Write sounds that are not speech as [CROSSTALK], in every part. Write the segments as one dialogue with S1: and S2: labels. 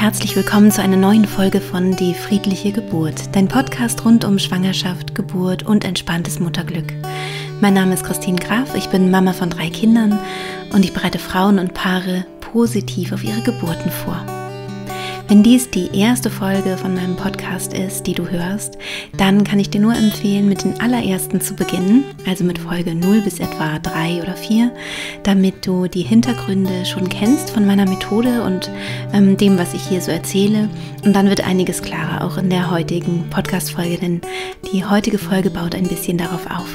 S1: herzlich willkommen zu einer neuen Folge von Die friedliche Geburt, dein Podcast rund um Schwangerschaft, Geburt und entspanntes Mutterglück. Mein Name ist Christine Graf, ich bin Mama von drei Kindern und ich bereite Frauen und Paare positiv auf ihre Geburten vor. Wenn dies die erste Folge von meinem Podcast ist, die du hörst, dann kann ich dir nur empfehlen, mit den allerersten zu beginnen, also mit Folge 0 bis etwa 3 oder 4, damit du die Hintergründe schon kennst von meiner Methode und ähm, dem, was ich hier so erzähle. Und dann wird einiges klarer, auch in der heutigen Podcast-Folge, denn die heutige Folge baut ein bisschen darauf auf.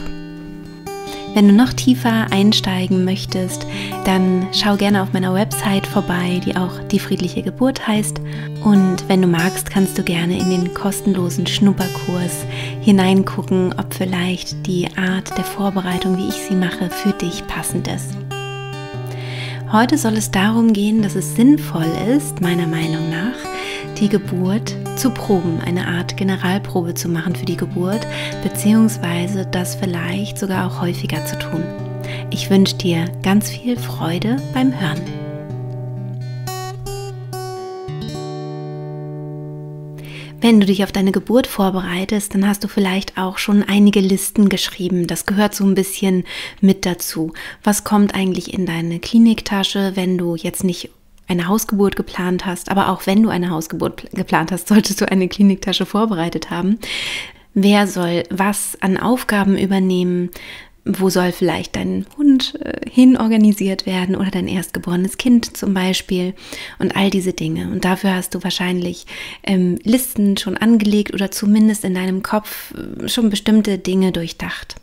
S1: Wenn du noch tiefer einsteigen möchtest, dann schau gerne auf meiner Website vorbei, die auch die friedliche Geburt heißt. Und wenn du magst, kannst du gerne in den kostenlosen Schnupperkurs hineingucken, ob vielleicht die Art der Vorbereitung, wie ich sie mache, für dich passend ist. Heute soll es darum gehen, dass es sinnvoll ist, meiner Meinung nach, die Geburt zu proben, eine Art Generalprobe zu machen für die Geburt, beziehungsweise das vielleicht sogar auch häufiger zu tun. Ich wünsche dir ganz viel Freude beim Hören. Wenn du dich auf deine Geburt vorbereitest, dann hast du vielleicht auch schon einige Listen geschrieben. Das gehört so ein bisschen mit dazu. Was kommt eigentlich in deine Kliniktasche, wenn du jetzt nicht eine Hausgeburt geplant hast, aber auch wenn du eine Hausgeburt geplant hast, [LAUGHS] solltest du eine Kliniktasche vorbereitet haben. Wer soll was an Aufgaben übernehmen? Wo soll vielleicht dein Hund äh, hin organisiert werden oder dein erstgeborenes Kind zum Beispiel und all diese Dinge. Und dafür hast du wahrscheinlich ähm, Listen schon angelegt oder zumindest in deinem Kopf äh, schon bestimmte Dinge durchdacht.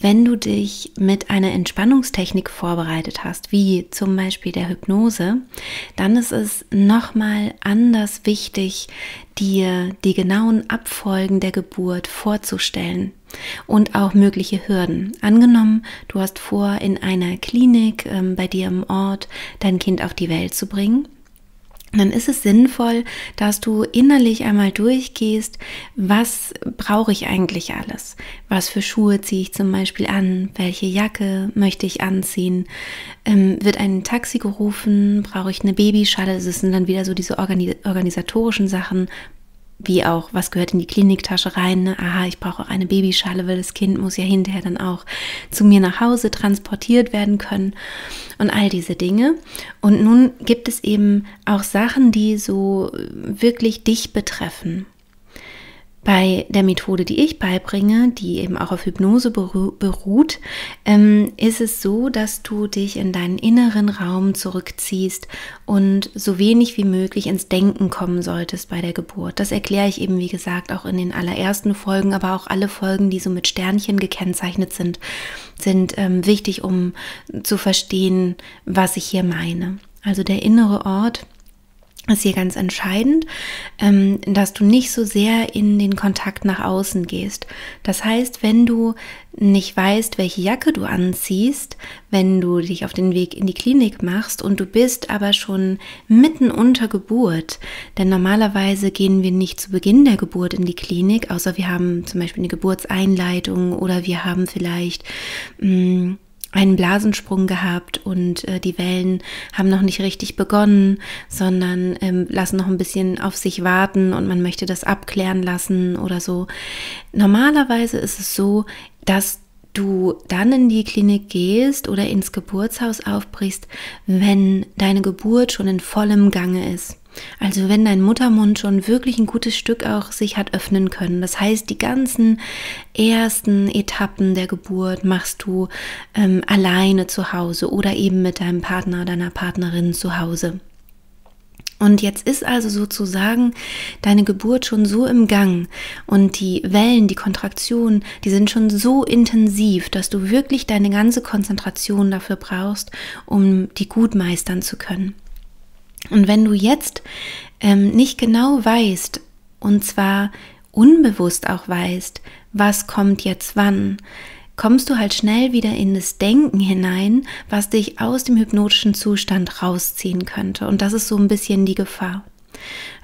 S1: Wenn du dich mit einer Entspannungstechnik vorbereitet hast, wie zum Beispiel der Hypnose, dann ist es nochmal anders wichtig, dir die genauen Abfolgen der Geburt vorzustellen und auch mögliche Hürden. Angenommen, du hast vor, in einer Klinik ähm, bei dir im Ort dein Kind auf die Welt zu bringen dann ist es sinnvoll, dass du innerlich einmal durchgehst, was brauche ich eigentlich alles? Was für Schuhe ziehe ich zum Beispiel an? Welche Jacke möchte ich anziehen? Ähm, wird ein Taxi gerufen? Brauche ich eine Babyschale? Das sind dann wieder so diese organisatorischen Sachen wie auch, was gehört in die Kliniktasche rein? Ne? Aha, ich brauche auch eine Babyschale, weil das Kind muss ja hinterher dann auch zu mir nach Hause transportiert werden können und all diese Dinge. Und nun gibt es eben auch Sachen, die so wirklich dich betreffen. Bei der Methode, die ich beibringe, die eben auch auf Hypnose beruht, ähm, ist es so, dass du dich in deinen inneren Raum zurückziehst und so wenig wie möglich ins Denken kommen solltest bei der Geburt. Das erkläre ich eben, wie gesagt, auch in den allerersten Folgen, aber auch alle Folgen, die so mit Sternchen gekennzeichnet sind, sind ähm, wichtig, um zu verstehen, was ich hier meine. Also der innere Ort ist hier ganz entscheidend, ähm, dass du nicht so sehr in den Kontakt nach außen gehst. Das heißt, wenn du nicht weißt, welche Jacke du anziehst, wenn du dich auf den Weg in die Klinik machst und du bist aber schon mitten unter Geburt, denn normalerweise gehen wir nicht zu Beginn der Geburt in die Klinik, außer wir haben zum Beispiel eine Geburtseinleitung oder wir haben vielleicht mh, mm, einen Blasensprung gehabt und äh, die Wellen haben noch nicht richtig begonnen, sondern ähm, lassen noch ein bisschen auf sich warten und man möchte das abklären lassen oder so. Normalerweise ist es so, dass du dann in die Klinik gehst oder ins Geburtshaus aufbrichst, wenn deine Geburt schon in vollem Gange ist. Also wenn dein Muttermund schon wirklich ein gutes Stück auch sich hat öffnen können. Das heißt, die ganzen ersten Etappen der Geburt machst du ähm, alleine zu Hause oder eben mit deinem Partner, deiner Partnerin zu Hause. Und jetzt ist also sozusagen deine Geburt schon so im Gang und die Wellen, die Kontraktionen, die sind schon so intensiv, dass du wirklich deine ganze Konzentration dafür brauchst, um die gut meistern zu können. Und wenn du jetzt ähm, nicht genau weißt, und zwar unbewusst auch weißt, was kommt jetzt wann, kommst du halt schnell wieder in das Denken hinein, was dich aus dem hypnotischen Zustand rausziehen könnte. Und das ist so ein bisschen die Gefahr.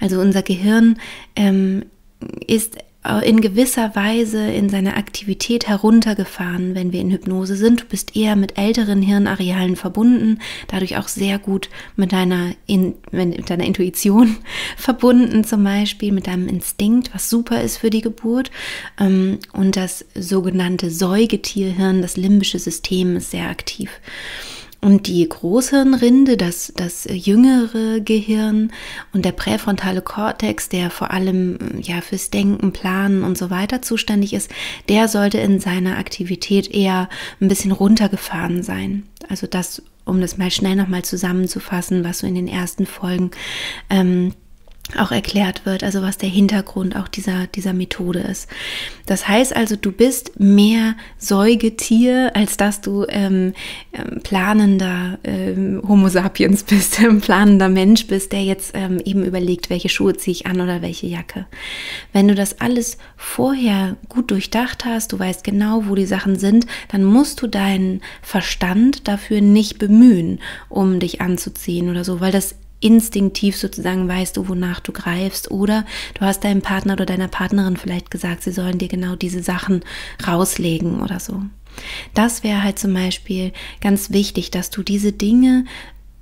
S1: Also unser Gehirn ähm, ist in gewisser Weise in seiner Aktivität heruntergefahren, wenn wir in Hypnose sind. Du bist eher mit älteren Hirnarealen verbunden, dadurch auch sehr gut mit deiner, in, mit deiner Intuition [LAUGHS] verbunden, zum Beispiel mit deinem Instinkt, was super ist für die Geburt. Ähm, und das sogenannte Säugetierhirn, das limbische System, ist sehr aktiv. Und die Großhirnrinde, das, das jüngere Gehirn und der präfrontale Kortex, der vor allem ja fürs Denken, Planen und so weiter zuständig ist, der sollte in seiner Aktivität eher ein bisschen runtergefahren sein. Also das, um das mal schnell nochmal zusammenzufassen, was so in den ersten Folgen ähm, auch erklärt wird, also was der Hintergrund auch dieser, dieser Methode ist. Das heißt also, du bist mehr Säugetier, als dass du ähm, ähm planender ähm, Homo sapiens bist, ein [LAUGHS] planender Mensch bist, der jetzt ähm, eben überlegt, welche Schuhe ziehe ich an oder welche Jacke. Wenn du das alles vorher gut durchdacht hast, du weißt genau, wo die Sachen sind, dann musst du deinen Verstand dafür nicht bemühen, um dich anzuziehen oder so, weil das instinktiv sozusagen weißt du, wonach du greifst. Oder du hast deinem Partner oder deiner Partnerin vielleicht gesagt, sie sollen dir genau diese Sachen rauslegen oder so. Das wäre halt zum Beispiel ganz wichtig, dass du diese Dinge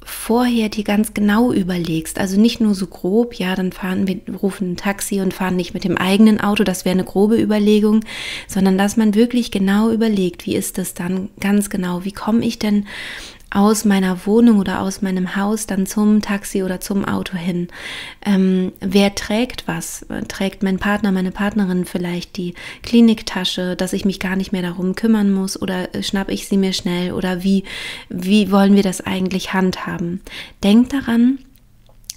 S1: vorher dir ganz genau überlegst. Also nicht nur so grob, ja, dann fahren wir, rufen ein Taxi und fahren nicht mit dem eigenen Auto, das wäre eine grobe Überlegung, sondern dass man wirklich genau überlegt, wie ist das dann ganz genau, wie komme ich denn aus meiner Wohnung oder aus meinem Haus dann zum Taxi oder zum Auto hin. Ähm, wer trägt was? Trägt mein Partner, meine Partnerin vielleicht die Kliniktasche, dass ich mich gar nicht mehr darum kümmern muss oder schnapp ich sie mir schnell oder wie, wie wollen wir das eigentlich handhaben? Denkt daran,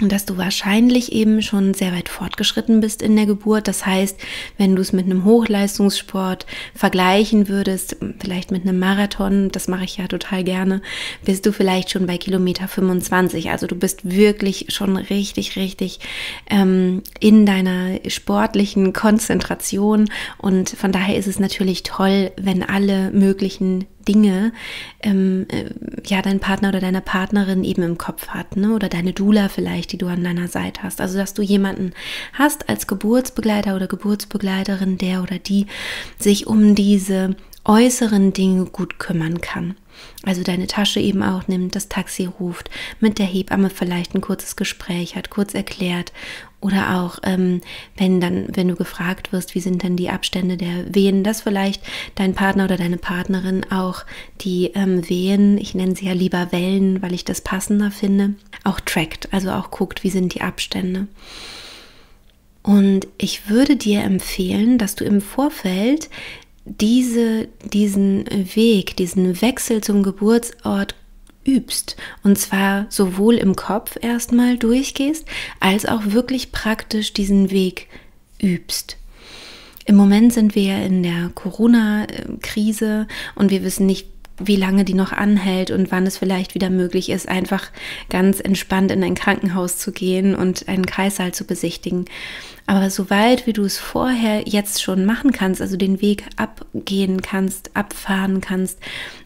S1: dass du wahrscheinlich eben schon sehr weit fortgeschritten bist in der Geburt. Das heißt, wenn du es mit einem Hochleistungssport vergleichen würdest, vielleicht mit einem Marathon, das mache ich ja total gerne, bist du vielleicht schon bei Kilometer 25. Also du bist wirklich schon richtig, richtig ähm, in deiner sportlichen Konzentration. Und von daher ist es natürlich toll, wenn alle möglichen Dinge ähm, äh, ja dein Partner oder deine Partnerin eben im Kopf hat, ne? Oder deine Dula vielleicht, die du an deiner Seite hast. Also dass du jemanden hast als Geburtsbegleiter oder Geburtsbegleiterin, der oder die sich um diese äußeren Dinge gut kümmern kann. Also deine Tasche eben auch nimmt, das Taxi ruft, mit der Hebamme vielleicht ein kurzes Gespräch hat, kurz erklärt oder auch, ähm, wenn dann, wenn du gefragt wirst, wie sind denn die Abstände der Wehen, dass vielleicht dein Partner oder deine Partnerin auch die ähm, Wehen, ich nenne sie ja lieber Wellen, weil ich das passender finde, auch trackt, also auch guckt, wie sind die Abstände. Und ich würde dir empfehlen, dass du im Vorfeld diese, diesen Weg, diesen Wechsel zum Geburtsort übst. Und zwar sowohl im Kopf erstmal durchgehst, als auch wirklich praktisch diesen Weg übst. Im Moment sind wir in der Corona-Krise und wir wissen nicht, wie lange die noch anhält und wann es vielleicht wieder möglich ist, einfach ganz entspannt in ein Krankenhaus zu gehen und einen Kreissaal zu besichtigen. Aber soweit wie du es vorher jetzt schon machen kannst, also den Weg abgehen kannst, abfahren kannst,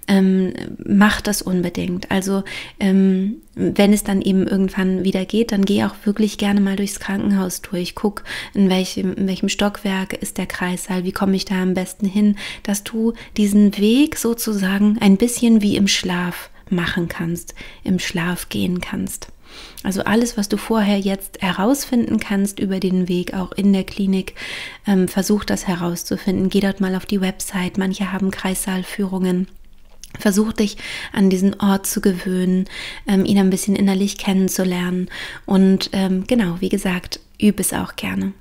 S1: ähm, mach das unbedingt. Also ähm, wenn es dann eben irgendwann wieder geht, dann geh auch wirklich gerne mal durchs Krankenhaus durch. Guck, in welchem, in welchem Stockwerk ist der Kreissaal, wie komme ich da am besten hin, dass du diesen Weg sozusagen ein bisschen wie im Schlaf machen kannst, im Schlaf gehen kannst. Also alles, was du vorher jetzt herausfinden kannst über den Weg, auch in der Klinik, ähm, versuch das herauszufinden. Geh dort mal auf die Website. Manche haben Kreissaalführungen. Versuch dich an diesen Ort zu gewöhnen, ähm, ihn ein bisschen innerlich kennenzulernen. Und ähm, genau, wie gesagt, übe es auch gerne.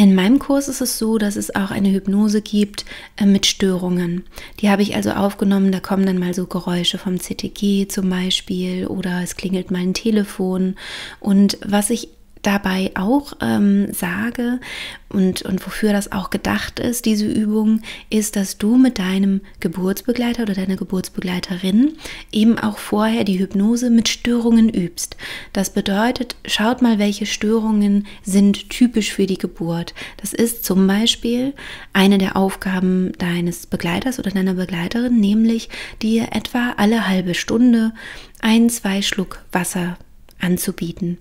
S1: In meinem Kurs ist es so, dass es auch eine Hypnose gibt äh, mit Störungen. Die habe ich also aufgenommen. Da kommen dann mal so Geräusche vom CTG zum Beispiel oder es klingelt mal ein Telefon. Und was ich dabei auch ähm, sage und, und wofür das auch gedacht ist, diese Übung, ist, dass du mit deinem Geburtsbegleiter oder deiner Geburtsbegleiterin eben auch vorher die Hypnose mit Störungen übst. Das bedeutet, schaut mal, welche Störungen sind typisch für die Geburt. Das ist zum Beispiel eine der Aufgaben deines Begleiters oder deiner Begleiterin, nämlich dir etwa alle halbe Stunde ein, zwei Schluck Wasser anzubieten.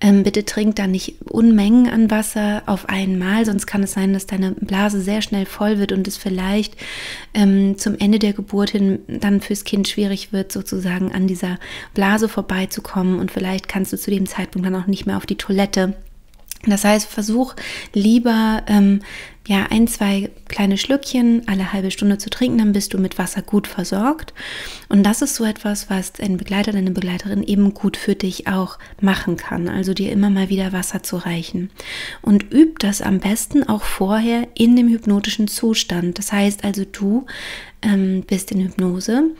S1: Ähm, bitte trink da nicht Unmengen an Wasser auf einmal, sonst kann es sein, dass deine Blase sehr schnell voll wird und es vielleicht ähm, zum Ende der Geburt hin dann fürs Kind schwierig wird, sozusagen an dieser Blase vorbeizukommen und vielleicht kannst du zu dem Zeitpunkt dann auch nicht mehr auf die Toilette. Das heißt, versuch lieber ähm, ja ein, zwei kleine Schlückchen alle halbe Stunde zu trinken, dann bist du mit Wasser gut versorgt. Und das ist so etwas, was ein Begleiter, deine Begleiterin eben gut für dich auch machen kann. Also dir immer mal wieder Wasser zu reichen. Und üb das am besten auch vorher in dem hypnotischen Zustand. Das heißt also, du ähm, bist in Hypnose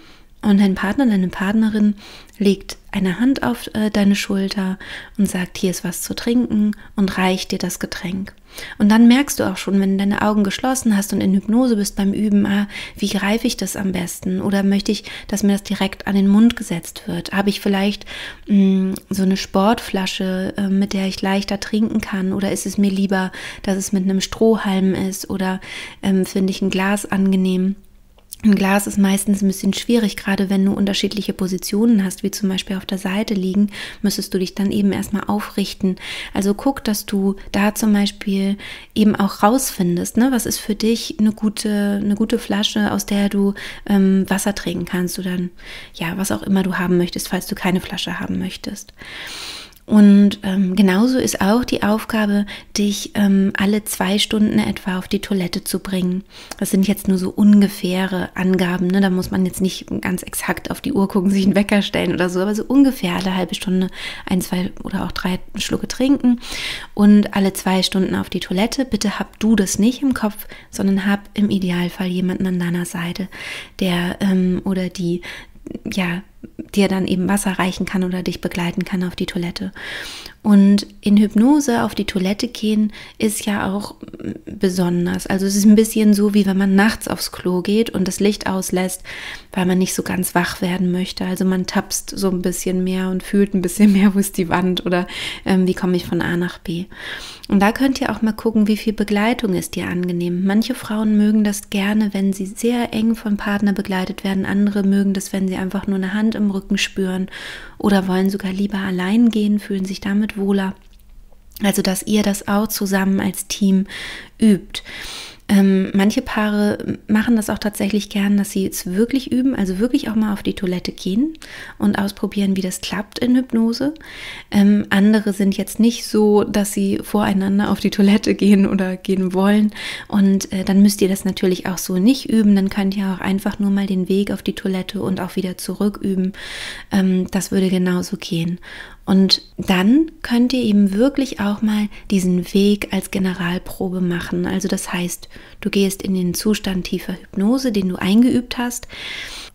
S1: und dein Partner, deine Partnerin legt eine Hand auf äh, deine Schulter und sagt, hier ist was zu trinken und reicht dir das Getränk. Und dann merkst du auch schon, wenn du deine Augen geschlossen hast und in Hypnose bist beim Üben, ah, wie greife ich das am besten? Oder möchte ich, dass mir das direkt an den Mund gesetzt wird? Habe ich vielleicht mh, mm, so eine Sportflasche, äh, mit der ich leichter trinken kann? Oder ist es mir lieber, dass es mit einem Strohhalm ist? Oder ähm, finde ich ein Glas angenehm? Ein Glas ist meistens ein bisschen schwierig, gerade wenn du unterschiedliche Positionen hast, wie zum Beispiel auf der Seite liegen, müsstest du dich dann eben erstmal aufrichten. Also guck, dass du da zum Beispiel eben auch rausfindest, ne? was ist für dich eine gute, eine gute Flasche, aus der du ähm, Wasser trinken kannst oder ja, was auch immer du haben möchtest, falls du keine Flasche haben möchtest. Und ähm, genauso ist auch die Aufgabe, dich ähm, alle zwei Stunden etwa auf die Toilette zu bringen. Das sind jetzt nur so ungefähre Angaben. Ne? Da muss man jetzt nicht ganz exakt auf die Uhr gucken, sich einen Wecker stellen oder so, aber so ungefähr alle halbe Stunde ein, zwei oder auch drei Schlucke trinken und alle zwei Stunden auf die Toilette. Bitte hab du das nicht im Kopf, sondern hab im Idealfall jemanden an deiner Seite, der ähm, oder die ja dir dann eben Wasser reichen kann oder dich begleiten kann auf die Toilette. Und in Hypnose auf die Toilette gehen ist ja auch besonders. Also es ist ein bisschen so, wie wenn man nachts aufs Klo geht und das Licht auslässt, weil man nicht so ganz wach werden möchte. Also man tapst so ein bisschen mehr und fühlt ein bisschen [LAUGHS] mehr, wo ist die Wand oder ähm, wie komme ich von A nach B. Und da könnt ihr auch mal gucken, wie viel Begleitung ist dir angenehm. Manche Frauen mögen das gerne, wenn sie sehr eng vom Partner begleitet werden. Andere mögen das, wenn sie einfach nur eine Hand im Rücken spüren oder wollen sogar lieber allein gehen, fühlen sich damit wohler. Also, dass ihr das auch zusammen als Team übt. Ähm, manche Paare machen das auch tatsächlich gern, dass sie es wirklich üben, also wirklich auch mal auf die Toilette gehen und ausprobieren, wie das klappt in Hypnose. Ähm, andere sind jetzt nicht so, dass sie voreinander auf die Toilette gehen oder gehen wollen. Und äh, dann müsst ihr das natürlich auch so nicht üben. Dann könnt ihr auch einfach nur mal den Weg auf die Toilette und auch wieder zurück üben. Ähm, das würde genauso gehen. Und dann könnt ihr eben wirklich auch mal diesen Weg als Generalprobe machen. Also das heißt, du gehst in den Zustand tiefer Hypnose, den du eingeübt hast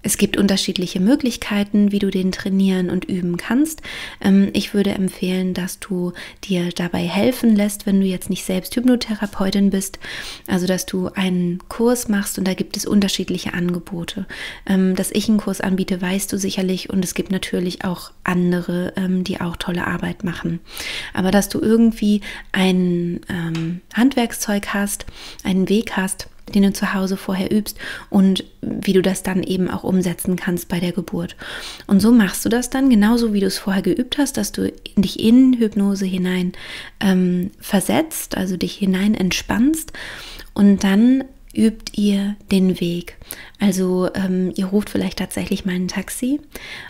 S1: es gibt unterschiedliche Möglichkeiten, wie du den trainieren und üben kannst. Ähm, ich würde empfehlen, dass du dir dabei helfen lässt, wenn du jetzt nicht selbst Hypnotherapeutin bist. Also, dass du einen Kurs machst und da gibt es unterschiedliche Angebote. Ähm, dass ich einen Kurs anbiete, weißt du sicherlich und es gibt natürlich auch andere, ähm, die auch tolle Arbeit machen. Aber dass du irgendwie ein Handwerkszeug hast, einen Weg hast, den du zu Hause vorher übst und wie du das dann eben auch umsetzen kannst bei der Geburt. Und so machst du das dann genauso, wie du es vorher geübt hast, dass du dich in Hypnose hinein ähm, versetzt, also dich hinein entspannst und dann übt ihr den Weg. Also ähm, ihr ruft vielleicht tatsächlich mal ein Taxi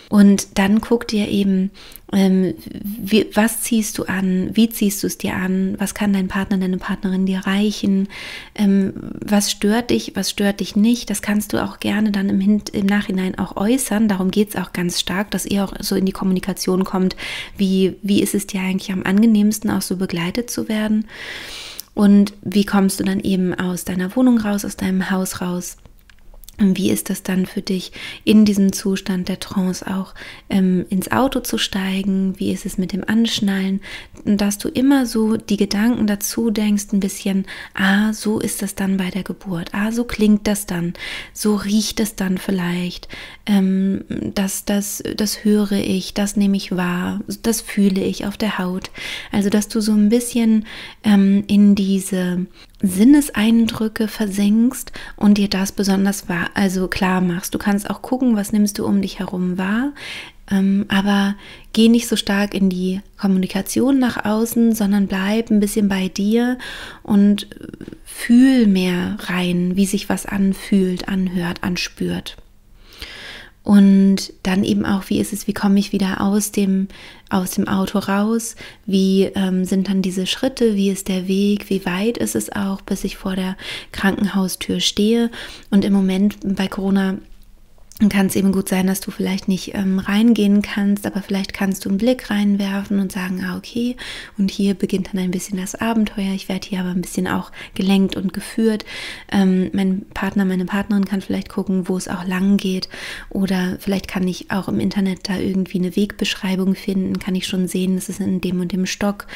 S1: und dann guckt ihr eben, ähm, wie, was ziehst du an, wie ziehst du es dir an, was kann dein Partner, deine Partnerin dir reichen, ähm, was stört dich, was stört dich nicht. Das kannst du auch gerne dann im, im Nachhinein auch äußern. Darum geht es auch ganz stark, dass ihr auch so in die Kommunikation kommt, wie, wie ist es dir eigentlich am angenehmsten, auch so begleitet zu werden. Und wie kommst du dann eben aus deiner Wohnung raus, aus deinem Haus raus? Wie ist das dann für dich, in diesem Zustand der Trance auch ähm, ins Auto zu steigen? Wie ist es mit dem Anschnallen? Dass du immer so die Gedanken dazu denkst, ein bisschen, ah, so ist das dann bei der Geburt, ah, so klingt das dann, so riecht es dann vielleicht, ähm, das, das, das höre ich, das nehme ich wahr, das fühle ich auf der Haut. Also, dass du so ein bisschen ähm, in diese Sinneseindrücke versenkst und dir das besonders wahr, also klar machst. Du kannst auch gucken, was nimmst du um dich herum wahr, Ähm, aber geh nicht so stark in die Kommunikation nach außen, sondern bleib ein bisschen bei dir und fühl mehr rein, wie sich was anfühlt, anhört, anspürt. Und dann eben auch, wie ist es, wie komme ich wieder aus dem, aus dem Auto raus? Wie ähm, sind dann diese Schritte? Wie ist der Weg? Wie weit ist es auch, bis ich vor der Krankenhaustür stehe? Und im Moment bei Corona kann es eben gut sein, dass du vielleicht nicht ähm, reingehen kannst, aber vielleicht kannst du einen Blick reinwerfen und sagen, ah, okay, und hier beginnt dann ein bisschen das Abenteuer. Ich werde hier aber ein bisschen auch gelenkt und geführt. Ähm, mein Partner, meine Partnerin kann vielleicht gucken, wo es auch lang geht. Oder vielleicht kann ich auch im Internet da irgendwie eine Wegbeschreibung finden, kann ich schon sehen, es ist in dem und dem Stock.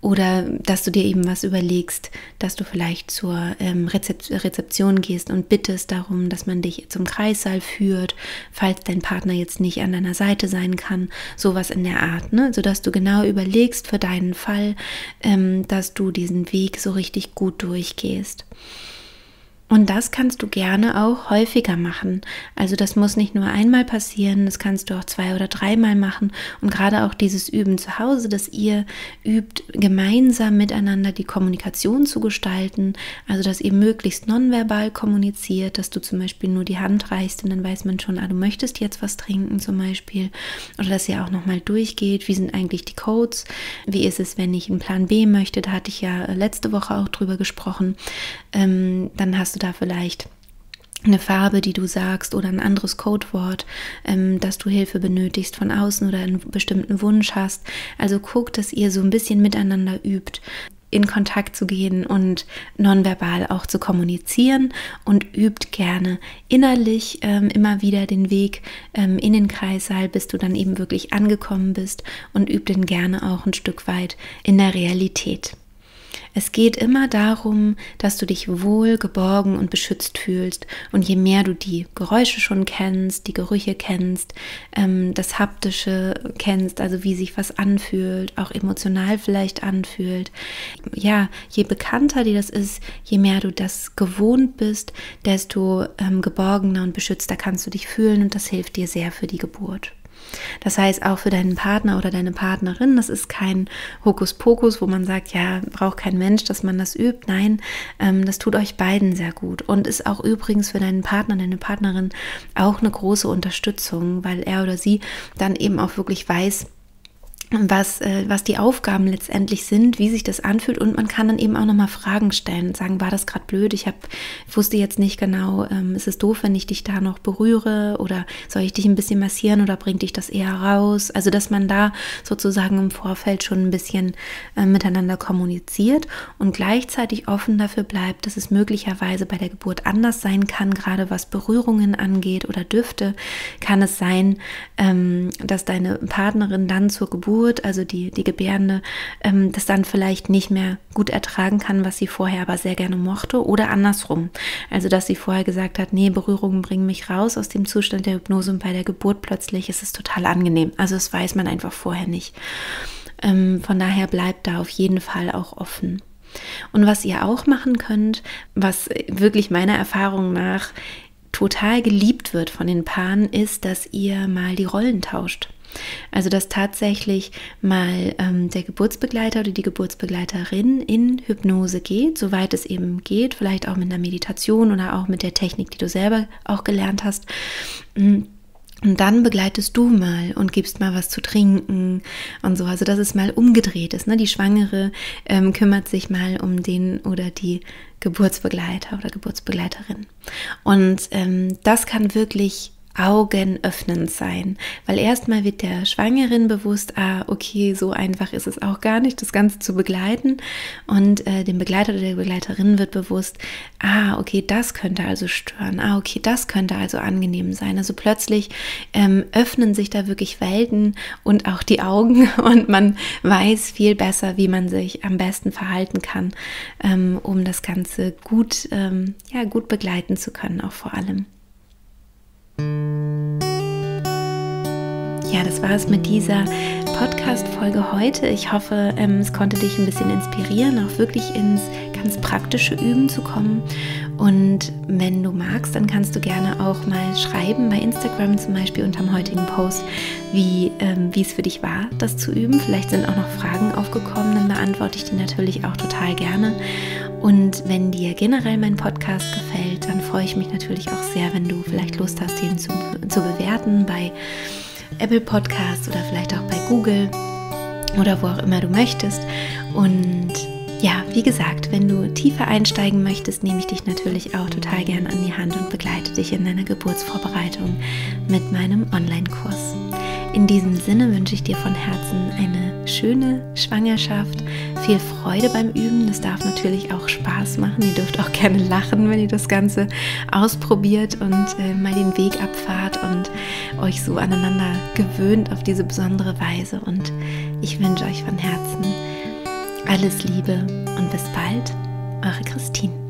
S1: Oder dass du dir eben was überlegst, dass du vielleicht zur ähm, Rezep Rezeption gehst und bittest darum, dass man dich zum Kreissaal führt falls dein Partner jetzt nicht an deiner Seite sein kann, sowas in der Art, ne? sodass du genau überlegst für deinen Fall, ähm, dass du diesen Weg so richtig gut durchgehst. Und das kannst du gerne auch häufiger machen. Also das muss nicht nur einmal passieren, das kannst du auch zwei oder dreimal machen. Und gerade auch dieses Üben zu Hause, dass ihr übt, gemeinsam miteinander die Kommunikation zu gestalten. Also dass ihr möglichst nonverbal kommuniziert, dass du zum Beispiel nur die Hand reichst und dann weiß man schon, ah, du möchtest jetzt was trinken zum Beispiel. Oder dass ihr auch nochmal durchgeht, wie sind eigentlich die Codes, wie ist es, wenn ich einen Plan B möchte, da hatte ich ja letzte Woche auch drüber gesprochen. Ähm, dann hast du da vielleicht eine Farbe, die du sagst oder ein anderes Codewort, ähm, dass du Hilfe benötigst von außen oder einen bestimmten Wunsch hast. Also guck, dass ihr so ein bisschen miteinander übt, in Kontakt zu gehen und nonverbal auch zu kommunizieren und übt gerne innerlich ähm, immer wieder den Weg ähm, in den Kreissaal, bis du dann eben wirklich angekommen bist und übt den gerne auch ein Stück weit in der Realität. Es geht immer darum, dass du dich wohl, geborgen und beschützt fühlst. Und je mehr du die Geräusche schon kennst, die Gerüche kennst, ähm, das Haptische kennst, also wie sich was anfühlt, auch emotional vielleicht anfühlt, ja, je bekannter dir das ist, je mehr du das gewohnt bist, desto ähm, geborgener und beschützter kannst du dich fühlen und das hilft dir sehr für die Geburt. Das heißt, auch für deinen Partner oder deine Partnerin, das ist kein Hokuspokus, wo man sagt, ja, braucht kein Mensch, dass man das übt. Nein, ähm, das tut euch beiden sehr gut und ist auch übrigens für deinen Partner, deine Partnerin auch eine große Unterstützung, weil er oder sie dann eben auch wirklich weiß, was, äh, was die Aufgaben letztendlich sind, wie sich das anfühlt und man kann dann eben auch nochmal Fragen stellen und sagen, war das gerade blöd? Ich, hab, wusste jetzt nicht genau, ähm, ist es doof, wenn ich dich da noch berühre oder soll ich dich ein bisschen massieren oder bringt dich das eher raus? Also, dass man da sozusagen im Vorfeld schon ein bisschen äh, miteinander kommuniziert und gleichzeitig offen dafür bleibt, dass es möglicherweise bei der Geburt anders sein kann, gerade was Berührungen angeht oder Düfte, kann es sein, ähm, dass deine Partnerin dann zur Geburt Geburt, also die, die Gebärende, ähm, das dann vielleicht nicht mehr gut ertragen kann, was sie vorher aber sehr gerne mochte oder andersrum. Also, dass sie vorher gesagt hat, nee, Berührungen bringen mich raus aus dem Zustand der Hypnose und bei der Geburt plötzlich ist es total angenehm. Also, das weiß man einfach vorher nicht. Ähm, von daher bleibt da auf jeden Fall auch offen. Und was ihr auch machen könnt, was wirklich meiner Erfahrung nach total geliebt wird von den Paaren, ist, dass ihr mal die Rollen tauscht. Also dass tatsächlich mal ähm, der Geburtsbegleiter oder die Geburtsbegleiterin in Hypnose geht, soweit es eben geht, vielleicht auch mit einer Meditation oder auch mit der Technik, die du selber auch gelernt hast. Mm, und dann begleitest du mal und gibst mal was zu trinken und so. Also dass es mal umgedreht ist. Ne? Die Schwangere ähm, kümmert sich mal um den oder die Geburtsbegleiter oder Geburtsbegleiterin. Und ähm, das kann wirklich augenöffnend sein, weil erstmal wird der Schwangeren bewusst, ah, okay, so einfach ist es auch gar nicht, das Ganze zu begleiten und äh, dem Begleiter oder der Begleiterin wird bewusst, ah, okay, das könnte also stören, ah, okay, das könnte also angenehm sein. Also plötzlich ähm, öffnen sich da wirklich Welten und auch die Augen [LAUGHS] und man weiß viel besser, wie man sich am besten verhalten kann, ähm, um das Ganze gut, ähm, ja, gut begleiten zu können, auch vor allem. Ja, das war es mit dieser Podcast-Folge heute. Ich hoffe, ähm, es konnte dich ein bisschen inspirieren, auch wirklich ins ganz praktische Üben zu kommen. Und wenn du magst, dann kannst du gerne auch mal schreiben, bei Instagram zum Beispiel unter dem heutigen Post, wie, ähm, wie es für dich war, das zu üben. Vielleicht sind auch noch Fragen aufgekommen, dann beantworte ich die natürlich auch total gerne. Und wenn dir generell mein Podcast gefällt, dann freue ich mich natürlich auch sehr, wenn du vielleicht Lust hast, ihn zu, zu bewerten bei Apple Podcast oder vielleicht auch bei Google oder wo auch immer du möchtest. Und ja, wie gesagt, wenn du tiefer einsteigen möchtest, nehme ich dich natürlich auch total gern an die Hand und begleite dich in deiner Geburtsvorbereitung mit meinem Online-Kurs. In diesem Sinne wünsche ich dir von Herzen eine schöne Schwangerschaft, viel Freude beim Üben. Das darf natürlich auch Spaß machen. Ihr dürft auch [LAUGHS] gerne lachen, wenn ihr das Ganze ausprobiert und äh, mal den Weg abfahrt und euch so aneinander gewöhnt auf diese besondere Weise. Und ich wünsche euch von Herzen alles Liebe und bis bald, eure Christine.